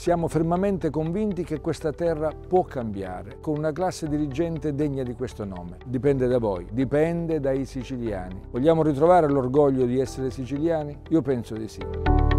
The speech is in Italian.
Siamo fermamente convinti che questa terra può cambiare con una classe dirigente degna di questo nome. Dipende da voi, dipende dai siciliani. Vogliamo ritrovare l'orgoglio di essere siciliani? Io penso di sì.